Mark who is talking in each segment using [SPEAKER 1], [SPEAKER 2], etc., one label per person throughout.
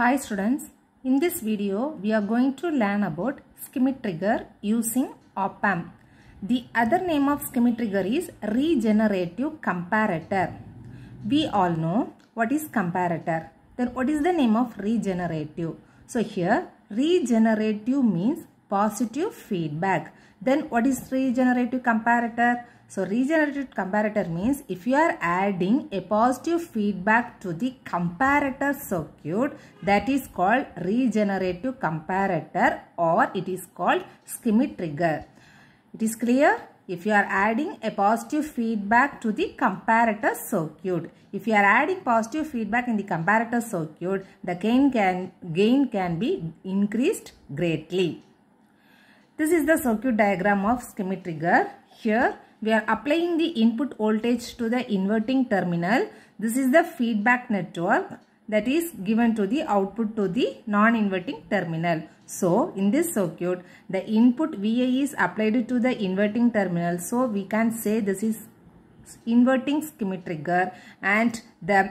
[SPEAKER 1] Hi students, in this video we are going to learn about Schmitt trigger using op-amp. The other name of Schmitt trigger is regenerative comparator. We all know what is comparator. Then what is the name of regenerative? So here regenerative means positive feedback. Then what is regenerative comparator? So regenerative comparator means if you are adding a positive feedback to the comparator circuit that is called regenerative comparator or it is called Schmitt trigger. It is clear? If you are adding a positive feedback to the comparator circuit. If you are adding positive feedback in the comparator circuit, the gain can, gain can be increased greatly. This is the circuit diagram of Schmitt trigger. Here we are applying the input voltage to the inverting terminal. This is the feedback network that is given to the output to the non-inverting terminal. So, in this circuit, the input VA is applied to the inverting terminal. So, we can say this is inverting Schmitt trigger and the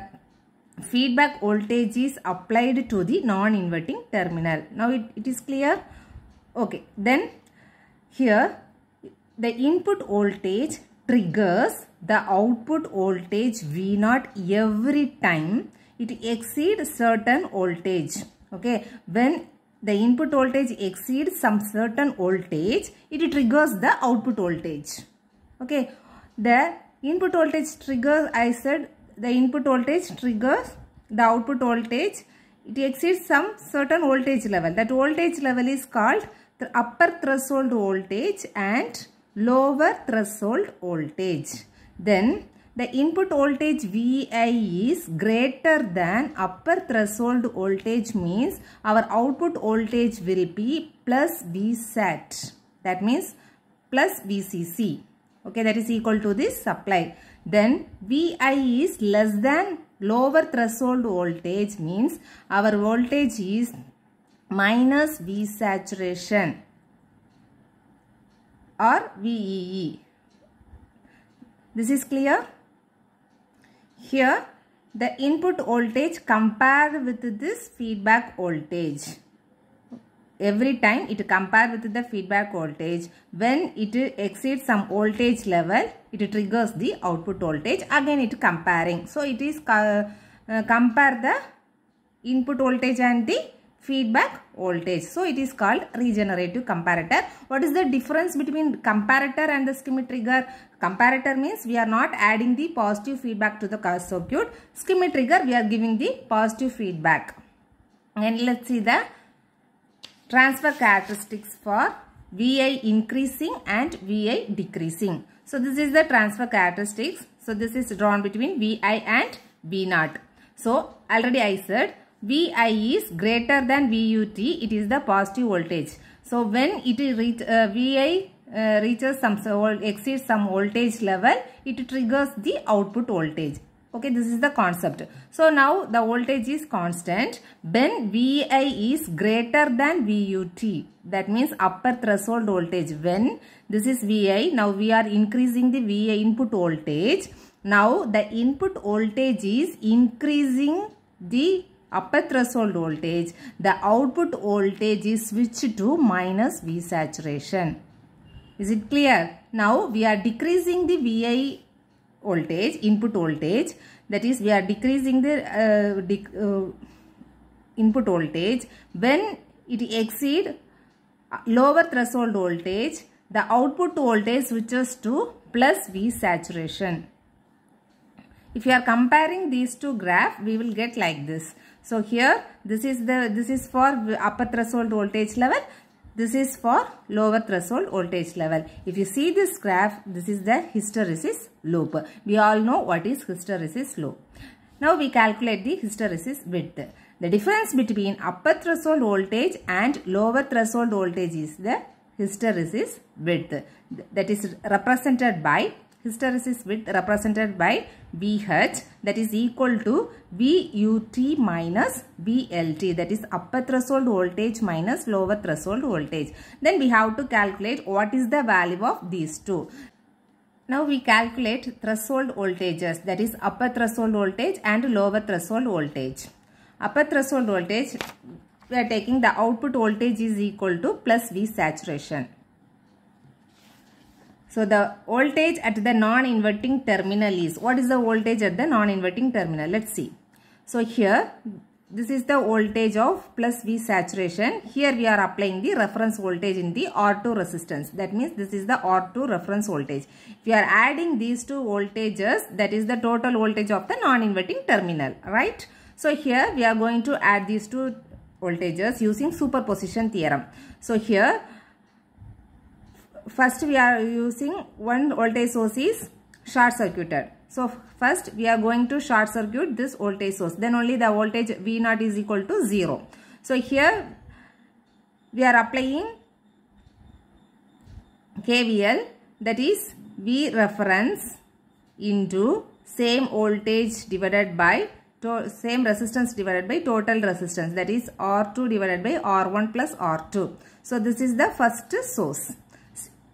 [SPEAKER 1] feedback voltage is applied to the non-inverting terminal. Now, it, it is clear? Okay, then here the input voltage triggers the output voltage V0 every time it exceeds certain voltage. Okay, when the input voltage exceeds some certain voltage, it triggers the output voltage. Okay, the input voltage triggers, I said the input voltage triggers the output voltage. It exceeds some certain voltage level. That voltage level is called the upper threshold voltage and lower threshold voltage. Then the input voltage Vi is greater than upper threshold voltage means our output voltage will be plus Vsat. That means plus VCC. Okay, that is equal to this supply. Then Vi is less than lower threshold voltage means our voltage is minus V saturation or VEE. This is clear? Here the input voltage compared with this feedback voltage. Every time it compare with the feedback voltage. When it exceeds some voltage level, it triggers the output voltage. Again it comparing. So it is uh, compare the input voltage and the feedback voltage. So it is called regenerative comparator. What is the difference between comparator and the Schmitt trigger? Comparator means we are not adding the positive feedback to the circuit. Schmitt trigger we are giving the positive feedback. And let's see the transfer characteristics for VI increasing and VI decreasing. So this is the transfer characteristics. So this is drawn between VI and V0. So already I said VI is greater than VUT, it is the positive voltage. So when it reach, uh, VI uh, reaches some exceeds some voltage level, it triggers the output voltage. Okay, this is the concept. So now the voltage is constant. When VI is greater than VUT, that means upper threshold voltage. When this is VI, now we are increasing the VI input voltage. Now the input voltage is increasing the upper threshold voltage, the output voltage is switched to minus V saturation. Is it clear? Now we are decreasing the VI voltage, input voltage. That is we are decreasing the uh, dec uh, input voltage. When it exceed lower threshold voltage, the output voltage switches to plus V saturation. If you are comparing these two graph, we will get like this. So here this is the this is for upper threshold voltage level. This is for lower threshold voltage level. If you see this graph, this is the hysteresis loop. We all know what is hysteresis loop. Now we calculate the hysteresis width. The difference between upper threshold voltage and lower threshold voltage is the hysteresis width. That is represented by hysteresis width represented by VH that is equal to VUT minus VLT that is upper threshold voltage minus lower threshold voltage. Then we have to calculate what is the value of these two. Now we calculate threshold voltages that is upper threshold voltage and lower threshold voltage. upper threshold voltage, we are taking the output voltage is equal to plus V saturation. So the voltage at the non-inverting terminal is, what is the voltage at the non-inverting terminal? Let's see. So here, this is the voltage of plus V saturation. Here we are applying the reference voltage in the R2 resistance. That means this is the R2 reference voltage. If you are adding these two voltages, that is the total voltage of the non-inverting terminal, right? So here we are going to add these two voltages using superposition theorem. So here first we are using one voltage source is short circuited. So first we are going to short circuit this voltage source. Then only the voltage V0 is equal to 0. So here we are applying KVL that is V reference into same voltage divided by same resistance divided by total resistance that is R2 divided by R1 plus R2. So this is the first source.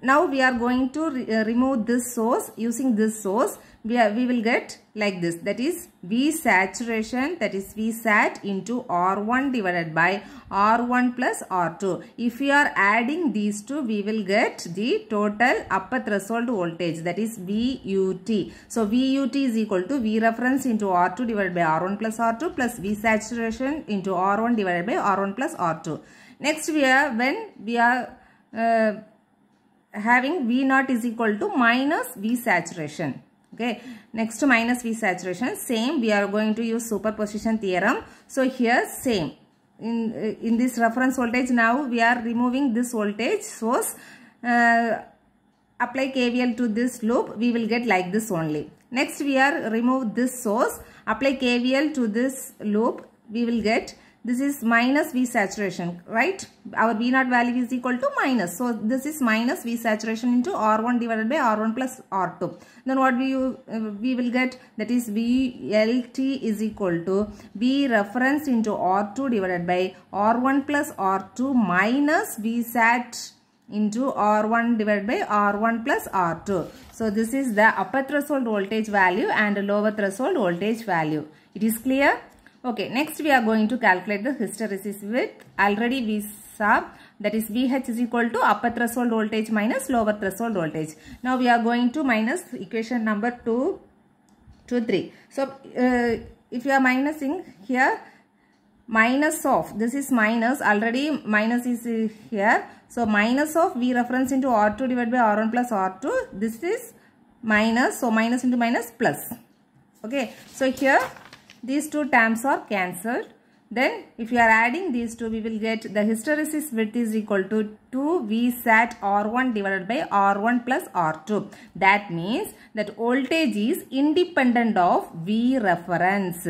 [SPEAKER 1] Now we are going to re uh, remove this source using this source we, are, we will get like this that is V saturation that is V sat into R1 divided by R1 plus R2. If we are adding these two we will get the total upper threshold voltage that is VUT. So VUT is equal to V reference into R2 divided by R1 plus R2 plus V saturation into R1 divided by R1 plus R2. Next we are when we are uh, having V naught is equal to minus V saturation. Okay. Next to minus V saturation. Same. We are going to use superposition theorem. So here same. In, in this reference voltage now we are removing this voltage source. Uh, apply KVL to this loop. We will get like this only. Next we are remove this source. Apply KVL to this loop. We will get this is minus V saturation, right? Our V naught value is equal to minus. So, this is minus V saturation into R1 divided by R1 plus R2. Then what we, uh, we will get that is VLT is equal to V reference into R2 divided by R1 plus R2 minus V sat into R1 divided by R1 plus R2. So, this is the upper threshold voltage value and lower threshold voltage value. It is clear? Okay, next we are going to calculate the hysteresis width. Already we saw that is VH is equal to upper threshold voltage minus lower threshold voltage. Now we are going to minus equation number 2 to 3. So uh, if you are minusing here minus of this is minus already minus is here. So minus of V reference into R2 divided by R1 plus R2 this is minus so minus into minus plus. Okay, so here these two terms are cancelled. Then if you are adding these two, we will get the hysteresis width is equal to 2 V sat R1 divided by R1 plus R2. That means that voltage is independent of V reference.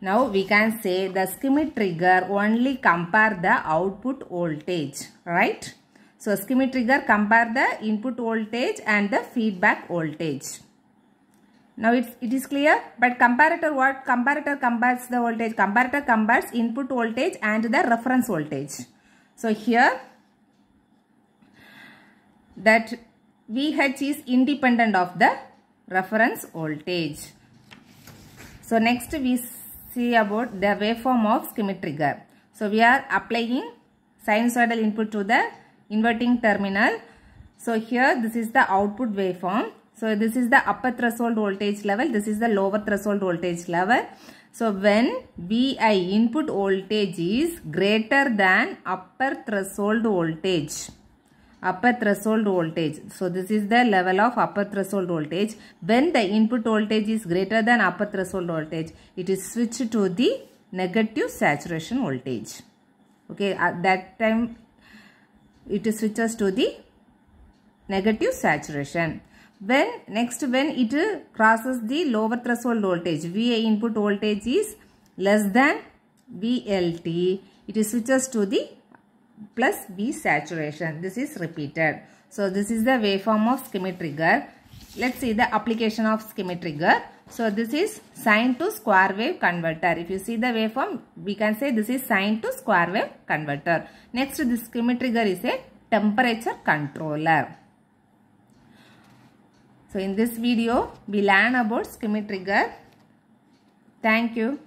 [SPEAKER 1] Now we can say the Schmitt trigger only compare the output voltage, right? So Schmitt trigger compare the input voltage and the feedback voltage. Now it's, it is clear. But comparator what? Comparator compares the voltage. Comparator compares input voltage and the reference voltage. So here that VH is independent of the reference voltage. So next we see about the waveform of Schmitt trigger. So we are applying sinusoidal input to the inverting terminal. So here this is the output waveform. So this is the upper threshold voltage level. This is the lower threshold voltage level. So when VI input voltage is greater than upper threshold voltage. Upper threshold voltage. So this is the level of upper threshold voltage. When the input voltage is greater than upper threshold voltage, it is switched to the negative saturation voltage. Okay, at that time it switches to the negative saturation when next when it crosses the lower threshold voltage VA input voltage is less than VLT it switches to the plus V saturation. This is repeated. So this is the waveform of Schmitt trigger. Let's see the application of Schmitt trigger. So this is sine to square wave converter. If you see the waveform we can say this is sine to square wave converter. Next this Schmitt trigger is a temperature controller so in this video, we learn about Schmitt trigger. Thank you.